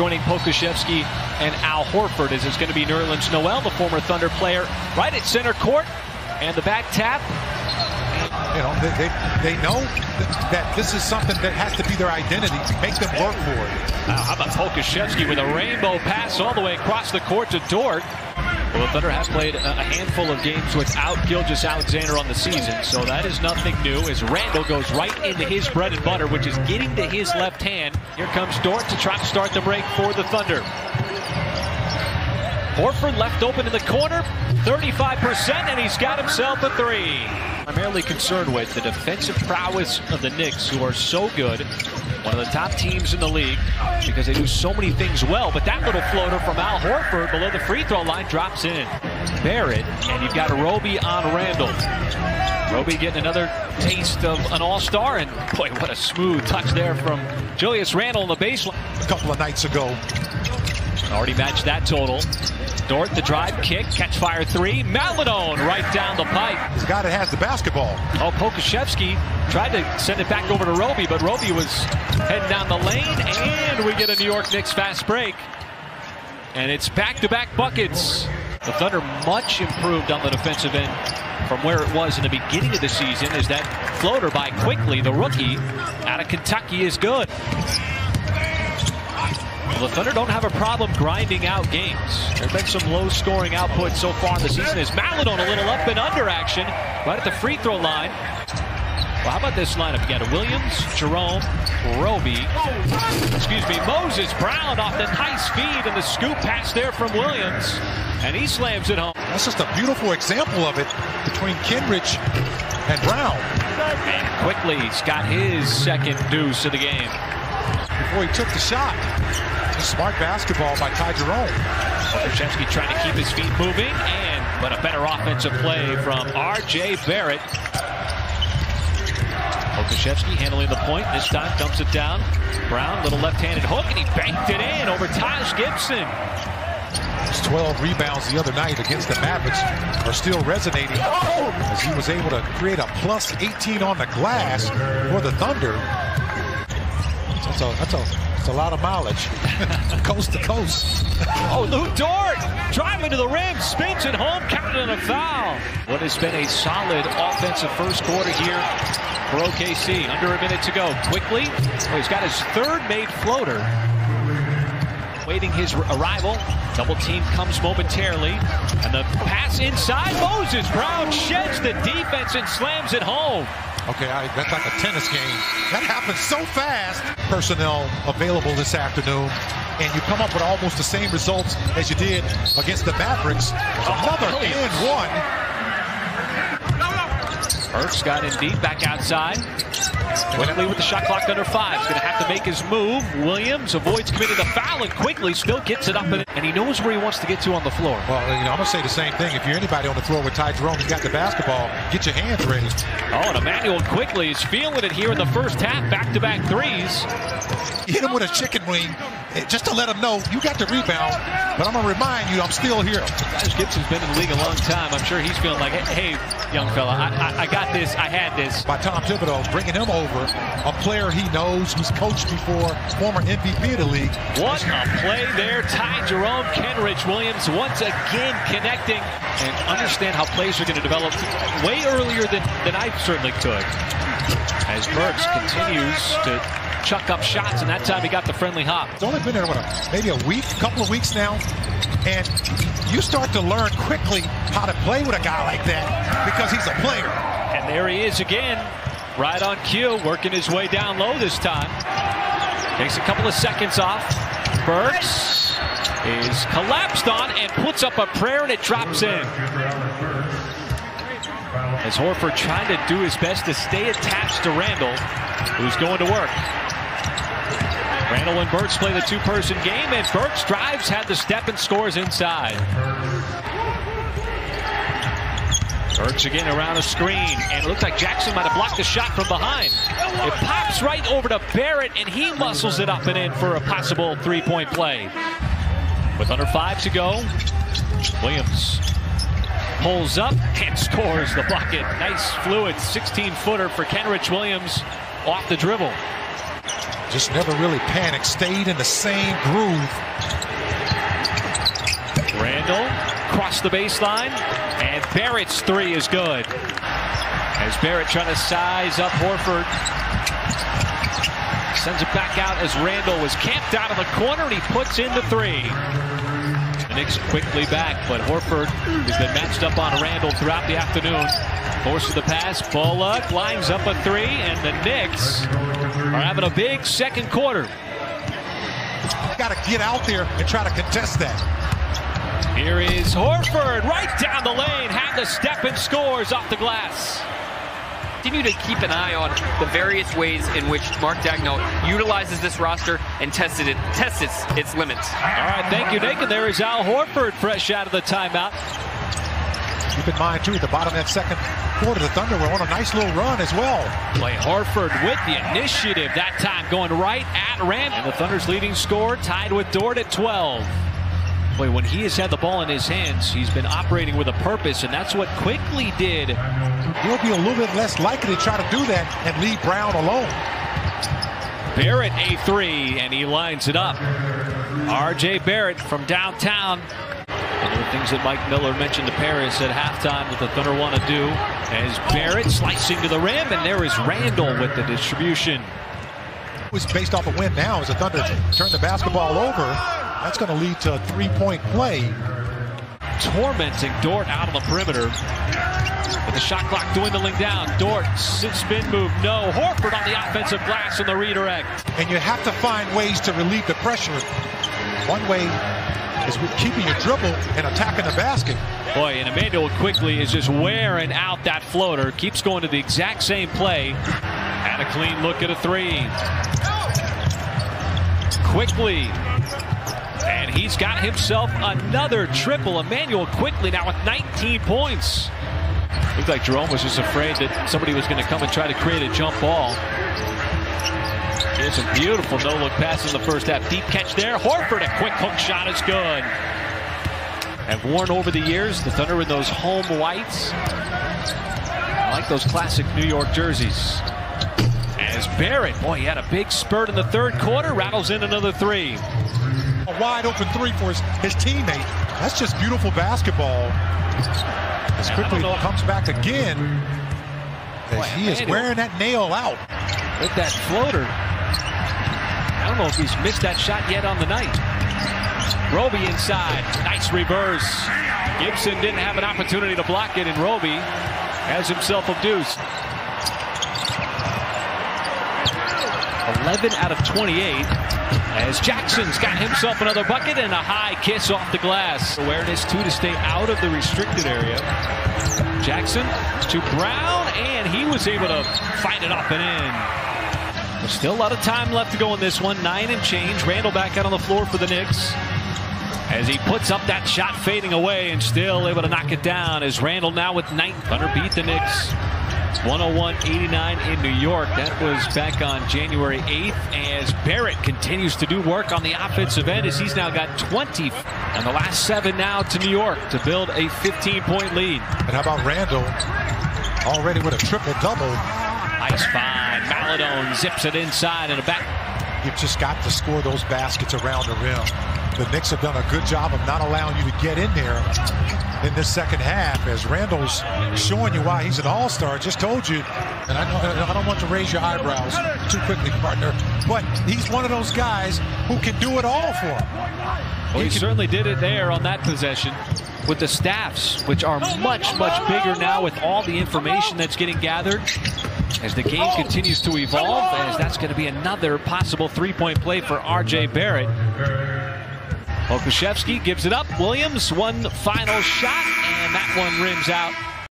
joining Pokusevski and Al Horford as it's going to be Nerlens Noel, the former Thunder player, right at center court. And the back tap. You know, they, they, they know that this is something that has to be their identity. To make them work for it. Wow, how about Pokusevski with a rainbow pass all the way across the court to Dort. Well, the Thunder have played a handful of games without Gilgeous-Alexander on the season, so that is nothing new as Randle goes right into his bread and butter, which is getting to his left hand. Here comes Dort to try to start the break for the Thunder. Horford left open in the corner, 35%, and he's got himself a three. Primarily concerned with the defensive prowess of the Knicks, who are so good, one of the top teams in the league, because they do so many things well. But that little floater from Al Horford below the free throw line drops in. Barrett, and you've got Roby on Randle. Roby getting another taste of an all-star, and boy, what a smooth touch there from Julius Randle on the baseline. A couple of nights ago. Already matched that total. Dort, the drive, kick, catch fire three. Maledon right down the pipe. The guy that has the basketball. Oh, Pokusevski tried to send it back over to Roby, but Roby was heading down the lane, and we get a New York Knicks fast break. And it's back-to-back -back buckets. The Thunder much improved on the defensive end from where it was in the beginning of the season as that floater by Quickley, the rookie out of Kentucky, is good. Well, the Thunder don't have a problem grinding out games. There's been some low-scoring output so far in the season as Maledon a little up and under action right at the free throw line. Well, how about this lineup? You got Williams, Jerome, Roby, excuse me, Moses Brown off the nice feed and the scoop pass there from Williams. And he slams it home. That's just a beautiful example of it between Kenrich and Brown. And Quickley, he's got his second deuce of the game. Before he took the shot. Smart basketball by Ty Jerome. Pokusevski trying to keep his feet moving, and but a better offensive play from R.J. Barrett. Pokusevski handling the point. This time dumps it down. Brown, little left-handed hook, and he banked it in over Taj Gibson. His 12 rebounds the other night against the Mavericks are still resonating as he was able to create a plus 18 on the glass for the Thunder. That's a, that's a, that's a lot of mileage, coast to coast. oh, Lu Dort driving to the rim, spins it home, counted on a foul. What has been a solid offensive first quarter here for OKC. Under a minute to go. Quickley, oh, he's got his third made floater. Waiting his arrival. Double team comes momentarily. And the pass inside. Moses Brown sheds the defense and slams it home. Okay, I, that's like a tennis game. That happens so fast. Personnel available this afternoon, and you come up with almost the same results as you did against the Mavericks. Oh, Another and one. Burks got in deep, back outside. Quickley with the shot clock under five. He's going to have to make his move. Williams avoids committing the foul and Quickley still gets it up. And, and he knows where he wants to get to on the floor. Well, you know, I'm going to say the same thing. If you're anybody on the floor with Ty Jerome, you got the basketball, get your hands ready. Oh, and Immanuel Quickley is feeling it here in the first half. Back-to-back threes. Hit him with a chicken wing just to let him know you got the rebound, but I'm going to remind you I'm still here. Guys, Gibson's been in the league a long time. I'm sure he's feeling like, hey, young fella, I, I, I got this. I had this. By Tom Thibodeau, bringing him over, a player he knows, who's coached before, former MVP of the league. What a play there. Ty Jerome, Kenrich Williams once again connecting and understand how plays are going to develop way earlier than, than I certainly could. As Burks continues to chuck up shots, and that time he got the friendly hop. It's only been there, what, maybe a week, a couple of weeks now, and you start to learn quickly how to play with a guy like that because he's a player. And there he is again, right on cue, working his way down low this time. Takes a couple of seconds off. Burks is collapsed on and puts up a prayer, and it drops in. As Horford trying to do his best to stay attached to Randle, who's going to work. Randle and Burks play the two-person game, and Burks drives, had the step, and scores inside. Burks again around a screen, and it looks like Jackson might have blocked the shot from behind. It pops right over to Barrett, and he muscles it up and in for a possible three-point play. With under five to go, Williams pulls up and scores the bucket. Nice fluid 16-footer for Kenrich Williams off the dribble. Just never really panicked. Stayed in the same groove. Randle crossed the baseline, and Barrett's three is good. As Barrett trying to size up Horford. Sends it back out as Randle was camped out of the corner, and he puts in the three. The Knicks quickly back, but Horford has been matched up on Randle throughout the afternoon. Forces the pass. Bullock lines up a three, and the Knicks are having a big second quarter. Got to get out there and try to contest that. Here is Horford right down the lane, had the step and scores off the glass. Continue to keep an eye on the various ways in which Mark Daigneault utilizes this roster and tested it, tests its, its limits. All right, thank you, Nick. And there is Al Horford fresh out of the timeout. Keep in mind, too, at the bottom of that second quarter, the Thunder were on a nice little run as well. Play Horford with the initiative that time, going right at Rand. And the Thunder's leading score tied with Dort at 12. Boy, when he has had the ball in his hands, he's been operating with a purpose, and that's what Quickley did. He'll be a little bit less likely to try to do that and leave Brown alone. Barrett a three, and he lines it up. R.J. Barrett from downtown. One of the things that Mike Miller mentioned to Paris at halftime that the Thunder want to do as Barrett slicing to the rim, and there is Randle with the distribution. It was based off a win now as the Thunder turn the basketball over. That's going to lead to a three-point play. Tormenting Dort out on the perimeter. With the shot clock dwindling down. Dort, spin move, no. Horford on the offensive glass in the redirect. And you have to find ways to relieve the pressure. One way is with keeping your dribble and attacking the basket. Boy, and Immanuel Quickley is just wearing out that floater. Keeps going to the exact same play. Had a clean look at a three. Quickley. He's got himself another triple. Immanuel Quickley now with 19 points. Looked like Jerome was just afraid that somebody was going to come and try to create a jump ball. Here's a beautiful no-look pass in the first half. Deep catch there. Horford, a quick hook shot is good. Have worn over the years the Thunder in those home whites. I like those classic New York jerseys. As Barrett, boy, he had a big spurt in the third quarter, rattles in another three. Wide open three for his, his teammate. That's just beautiful basketball. As Quickley comes back again. As boy, he is wearing that nail out. With that floater. I don't know if he's missed that shot yet on the night. Roby inside. Nice reverse. Gibson didn't have an opportunity to block it, and Roby has himself a deuce. 11 out of 28 as Jackson's got himself another bucket and a high kiss off the glass. Awareness, too, to stay out of the restricted area. Jackson to Brown, and he was able to fight it up and in. There's still a lot of time left to go in this one. Nine and change. Randle back out on the floor for the Knicks. As he puts up that shot fading away and still able to knock it down as Randle now with ninth. Thunder beat the Knicks 101-89 in New York. That was back on January 8th as Barrett continues to do work on the offensive end as he's now got 20 and the last seven now to New York to build a 15-point lead. And how about Randle already with a triple-double? Nice find. Maledon zips it inside and a back. You've just got to score those baskets around the rim. The Knicks have done a good job of not allowing you to get in there in this second half as Randle's showing you why he's an all-star. Just told you, and I, I don't want to raise your eyebrows too quickly, partner, but he's one of those guys who can do it all for him. Well, he, he certainly did it there on that possession with the staffs, which are much, much bigger now with all the information that's getting gathered as the game continues to evolve, as that's going to be another possible three-point play for R.J. Barrett. Pokusevski gives it up. Williams, one final shot, and that one rims out